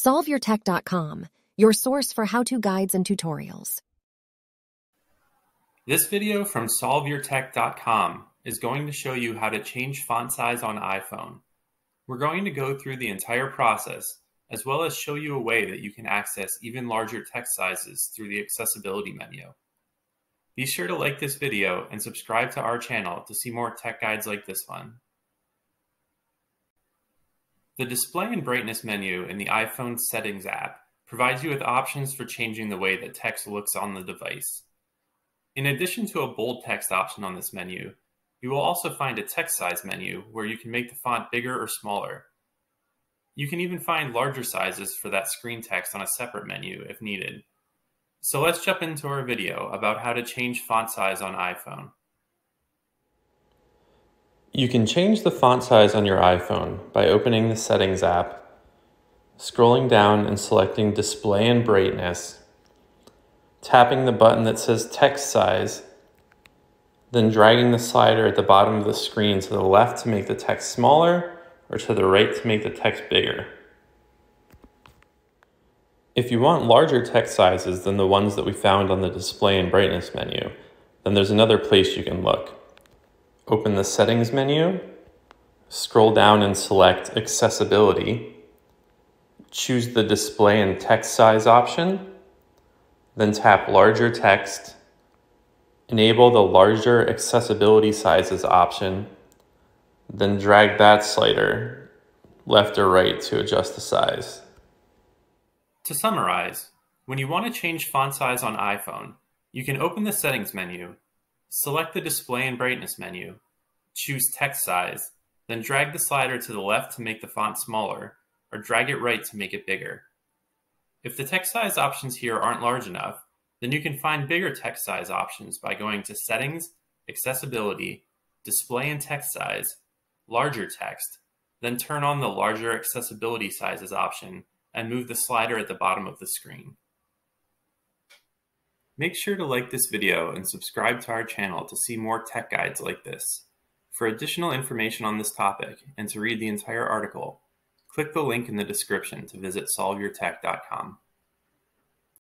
SolveYourTech.com, your source for how-to guides and tutorials. This video from SolveYourTech.com is going to show you how to change font size on iPhone. We're going to go through the entire process, as well as show you a way that you can access even larger text sizes through the accessibility menu. Be sure to like this video and subscribe to our channel to see more tech guides like this one. The display and brightness menu in the iPhone settings app provides you with options for changing the way that text looks on the device. In addition to a bold text option on this menu, you will also find a text size menu where you can make the font bigger or smaller. You can even find larger sizes for that screen text on a separate menu if needed. So let's jump into our video about how to change font size on iPhone. You can change the font size on your iPhone by opening the Settings app, scrolling down and selecting Display and Brightness, tapping the button that says Text Size, then dragging the slider at the bottom of the screen to the left to make the text smaller or to the right to make the text bigger. If you want larger text sizes than the ones that we found on the Display and Brightness menu, then there's another place you can look. Open the Settings menu, scroll down and select Accessibility, choose the Display and Text Size option, then tap Larger Text, enable the Larger Accessibility Sizes option, then drag that slider left or right to adjust the size. To summarize, when you want to change font size on iPhone, you can open the Settings menu Select the Display and Brightness menu, choose Text Size, then drag the slider to the left to make the font smaller, or drag it right to make it bigger. If the text size options here aren't large enough, then you can find bigger text size options by going to Settings, Accessibility, Display and Text Size, Larger Text, then turn on the Larger Accessibility Sizes option and move the slider at the bottom of the screen. Make sure to like this video and subscribe to our channel to see more tech guides like this. For additional information on this topic and to read the entire article, click the link in the description to visit solveyourtech.com.